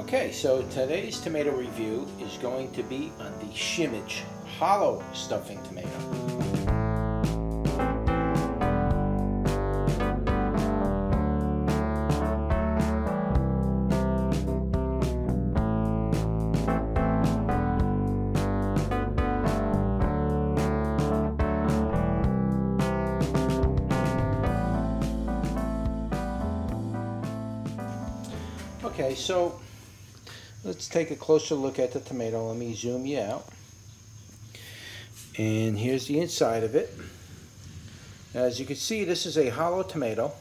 Okay, so today's tomato review is going to be on the Schimmeig hollow stuffing tomato. Okay, so let's take a closer look at the tomato. Let me zoom you out. And here's the inside of it. As you can see, this is a hollow tomato.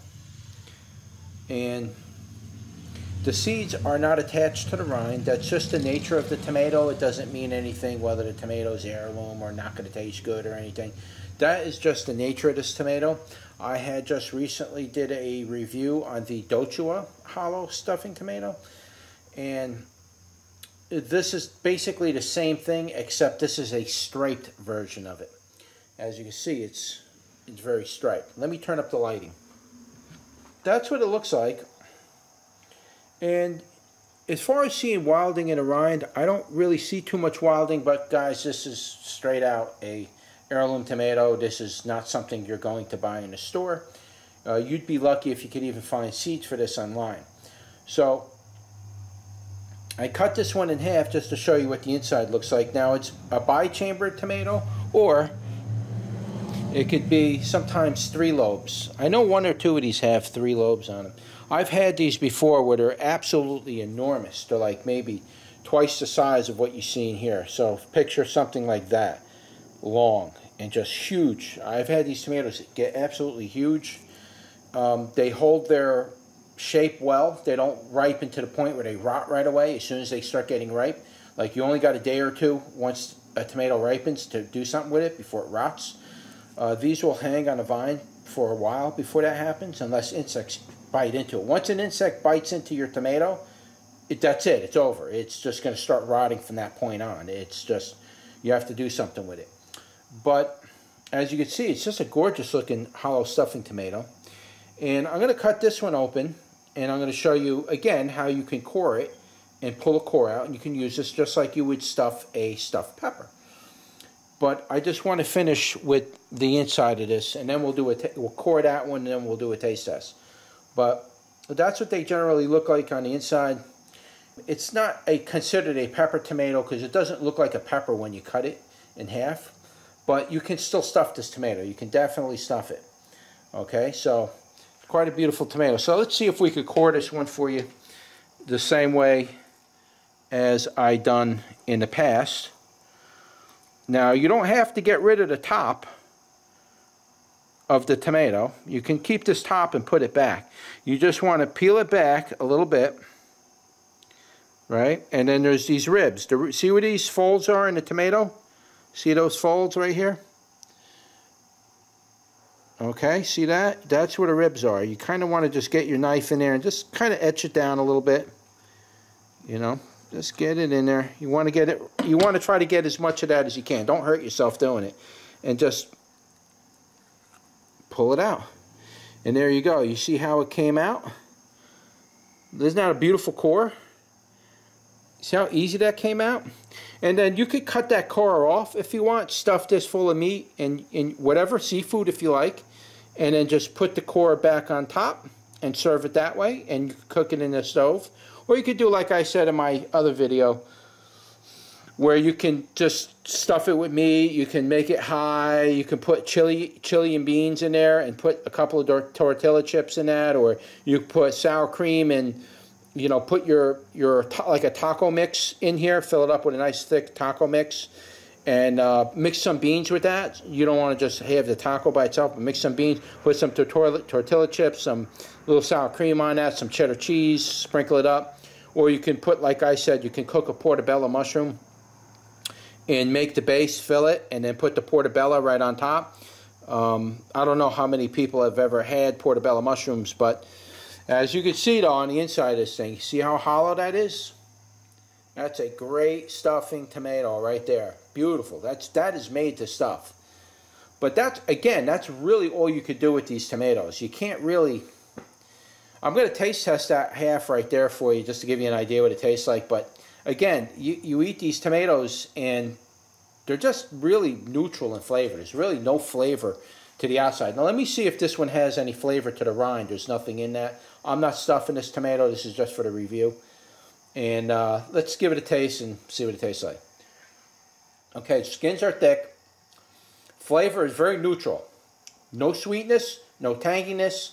And the seeds are not attached to the rind. That's just the nature of the tomato. It doesn't mean anything whether the tomato is heirloom or not going to taste good or anything. That is just the nature of this tomato. I had just recently did a review on the Dochua hollow stuffing tomato. And this is basically the same thing, except this is a striped version of it. As you can see, it's, it's very striped. Let me turn up the lighting. That's what it looks like. And as far as seeing wilding in a rind, I don't really see too much wilding, but guys, this is straight out a heirloom tomato. This is not something you're going to buy in a store. Uh, you'd be lucky if you could even find seeds for this online. So I cut this one in half just to show you what the inside looks like. Now it's a bichambered tomato or it could be sometimes three lobes. I know one or two of these have three lobes on them. I've had these before where they're absolutely enormous. They're like maybe twice the size of what you see in here. So picture something like that, long and just huge. I've had these tomatoes get absolutely huge. Um, they hold their shape well. They don't ripen to the point where they rot right away as soon as they start getting ripe. Like you only got a day or two once a tomato ripens to do something with it before it rots. Uh, these will hang on a vine for a while before that happens unless insects bite into it. Once an insect bites into your tomato, it, that's it. It's over. It's just going to start rotting from that point on. It's just, you have to do something with it. But as you can see, it's just a gorgeous looking hollow stuffing tomato. And I'm going to cut this one open and I'm going to show you again how you can core it and pull a core out and you can use this just like you would stuff a stuffed pepper. But I just want to finish with the inside of this and then we'll do a we'll core that one and then we'll do a taste test. But that's what they generally look like on the inside. It's not a considered a pepper tomato because it doesn't look like a pepper when you cut it in half but you can still stuff this tomato. You can definitely stuff it. Okay so quite a beautiful tomato. So let's see if we could core this one for you the same way as I done in the past. Now you don't have to get rid of the top of the tomato. You can keep this top and put it back. You just want to peel it back a little bit. Right? And then there's these ribs. See where these folds are in the tomato? See those folds right here? Okay, see that? That's where the ribs are. You kind of want to just get your knife in there and just kind of etch it down a little bit. You know, just get it in there. You want to get it, you want to try to get as much of that as you can. Don't hurt yourself doing it. And just pull it out. And there you go. You see how it came out? Isn't that a beautiful core? See how easy that came out? And then you could cut that core off if you want. Stuff this full of meat and, and whatever, seafood if you like and then just put the core back on top and serve it that way and you could cook it in the stove or you could do like I said in my other video where you can just stuff it with meat you can make it high you can put chili chili and beans in there and put a couple of tortilla chips in that or you put sour cream and you know put your your like a taco mix in here fill it up with a nice thick taco mix and uh, mix some beans with that. You don't want to just have the taco by itself, but mix some beans, put some tortilla, tortilla chips, some little sour cream on that, some cheddar cheese, sprinkle it up. Or you can put, like I said, you can cook a portobello mushroom and make the base, fill it, and then put the portobello right on top. Um, I don't know how many people have ever had portobello mushrooms, but as you can see though on the inside of this thing, see how hollow that is? That's a great stuffing tomato right there. Beautiful. That's that is made to stuff. But that's again, that's really all you could do with these tomatoes. You can't really I'm going to taste test that half right there for you just to give you an idea what it tastes like. But again, you, you eat these tomatoes and they're just really neutral in flavor. There's really no flavor to the outside. Now let me see if this one has any flavor to the rind. There's nothing in that. I'm not stuffing this tomato. This is just for the review. And uh, let's give it a taste and see what it tastes like. Okay, skins are thick. Flavor is very neutral. No sweetness, no tanginess,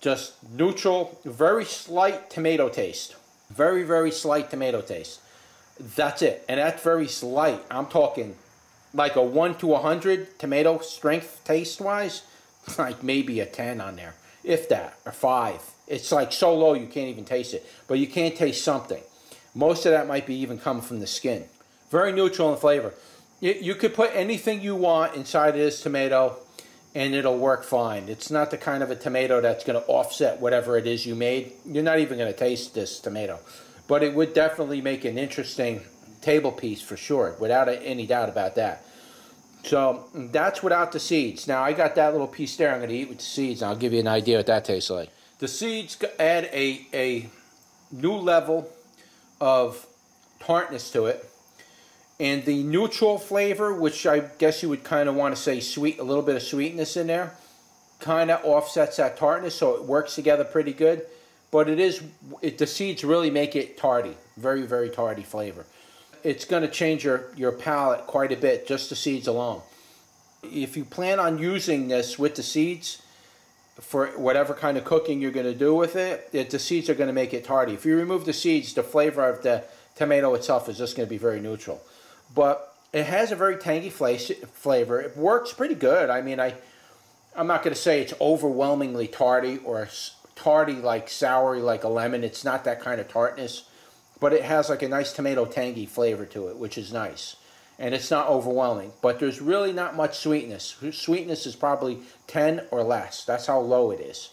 just neutral, very slight tomato taste. Very, very slight tomato taste. That's it. And that's very slight. I'm talking like a 1 to 100 tomato strength taste wise, like maybe a 10 on there, if that, or 5. It's like so low you can't even taste it. But you can't taste something. Most of that might be even coming from the skin. Very neutral in flavor. You, you could put anything you want inside of this tomato and it'll work fine. It's not the kind of a tomato that's going to offset whatever it is you made. You're not even going to taste this tomato. But it would definitely make an interesting table piece for sure, without any doubt about that. So that's without the seeds. Now I got that little piece there I'm going to eat with the seeds, and I'll give you an idea what that tastes like. The seeds add a, a new level of tartness to it. And the neutral flavor, which I guess you would kind of want to say sweet, a little bit of sweetness in there, kind of offsets that tartness, so it works together pretty good. But it is, it, the seeds really make it tarty, very, very tarty flavor. It's going to change your, your palate quite a bit, just the seeds alone. If you plan on using this with the seeds, for whatever kind of cooking you're going to do with it, it, the seeds are going to make it tarty. If you remove the seeds, the flavor of the tomato itself is just going to be very neutral. But it has a very tangy flavor. It works pretty good. I mean, I, I'm not going to say it's overwhelmingly tarty or tarty like soury like a lemon. It's not that kind of tartness, but it has like a nice tomato tangy flavor to it, which is nice and it's not overwhelming. But there's really not much sweetness. Sweetness is probably 10 or less. That's how low it is.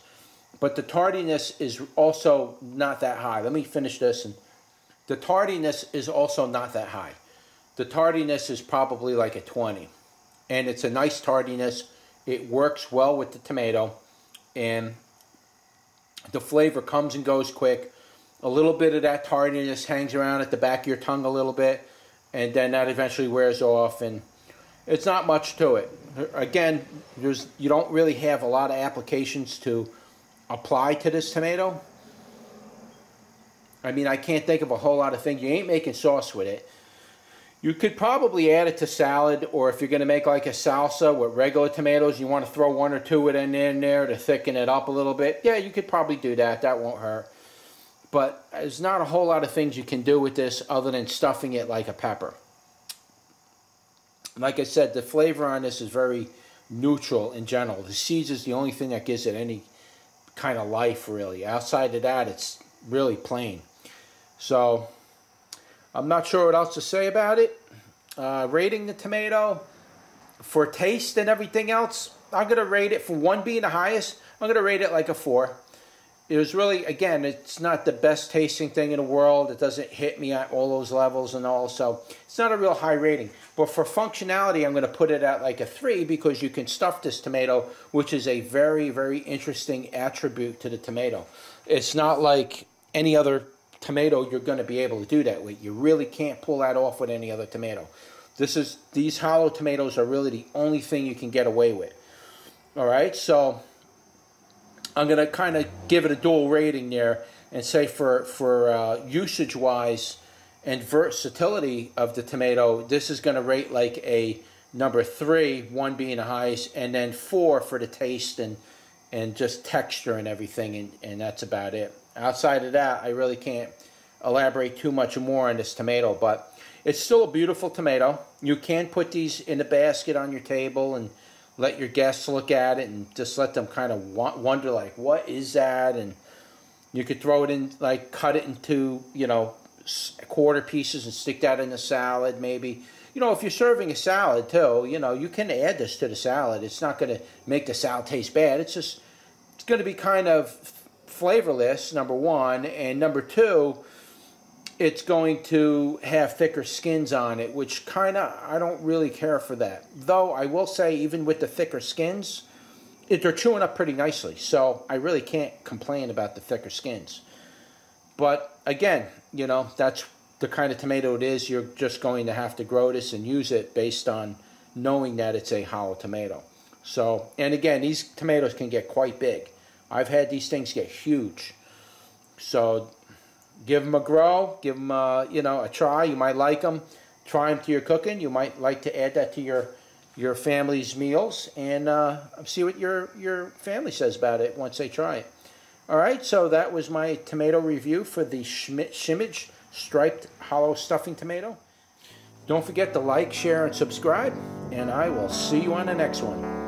But the tardiness is also not that high. Let me finish this. And the tardiness is also not that high. The tardiness is probably like a 20. And it's a nice tardiness. It works well with the tomato. And the flavor comes and goes quick. A little bit of that tardiness hangs around at the back of your tongue a little bit and then that eventually wears off and it's not much to it. Again there's you don't really have a lot of applications to apply to this tomato. I mean I can't think of a whole lot of things. You ain't making sauce with it. You could probably add it to salad or if you're going to make like a salsa with regular tomatoes you want to throw one or two of it in there to thicken it up a little bit. Yeah you could probably do that. That won't hurt but there's not a whole lot of things you can do with this other than stuffing it like a pepper. Like I said, the flavor on this is very neutral in general. The seeds is the only thing that gives it any kind of life, really. Outside of that, it's really plain. So, I'm not sure what else to say about it. Uh, rating the tomato for taste and everything else, I'm going to rate it, for one being the highest, I'm going to rate it like a 4 it was really again it's not the best tasting thing in the world. It doesn't hit me at all those levels and all so it's not a real high rating. But for functionality i'm going to put it at like a three because you can stuff this tomato which is a very very interesting attribute to the tomato. It's not like any other tomato you're going to be able to do that with. You really can't pull that off with any other tomato. This is these hollow tomatoes are really the only thing you can get away with. All right so I'm going to kind of give it a dual rating there and say for, for uh, usage wise and versatility of the tomato, this is going to rate like a number three, one being the highest, and then four for the taste and, and just texture and everything, and, and that's about it. Outside of that, I really can't elaborate too much more on this tomato, but it's still a beautiful tomato. You can put these in a basket on your table and let your guests look at it and just let them kind of wonder like what is that? And you could throw it in like cut it into you know quarter pieces and stick that in the salad maybe. You know if you're serving a salad too you know you can add this to the salad. It's not going to make the salad taste bad. It's just it's going to be kind of flavorless number one. And number two it's going to have thicker skins on it, which kind of, I don't really care for that. Though I will say, even with the thicker skins, it, they're chewing up pretty nicely. So I really can't complain about the thicker skins. But again, you know, that's the kind of tomato it is. You're just going to have to grow this and use it based on knowing that it's a hollow tomato. So, and again, these tomatoes can get quite big. I've had these things get huge. So, give them a grow, give them a, you know, a try. You might like them. Try them to your cooking. You might like to add that to your your family's meals and uh, see what your your family says about it once they try it. All right, so that was my tomato review for the Schimmeig striped hollow stuffing tomato. Don't forget to like, share, and subscribe, and I will see you on the next one.